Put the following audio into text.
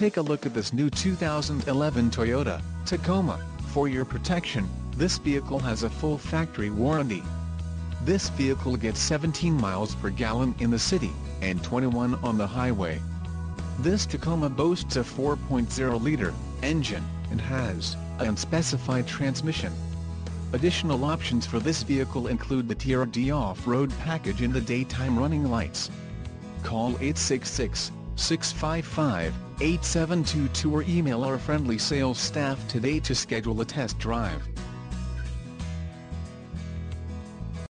Take a look at this new 2011 Toyota Tacoma. For your protection, this vehicle has a full factory warranty. This vehicle gets 17 miles per gallon in the city, and 21 on the highway. This Tacoma boasts a 4.0-liter engine, and has an unspecified transmission. Additional options for this vehicle include the TRD off-road package and the daytime running lights. Call 866-655-8722 or email our friendly sales staff today to schedule a test drive.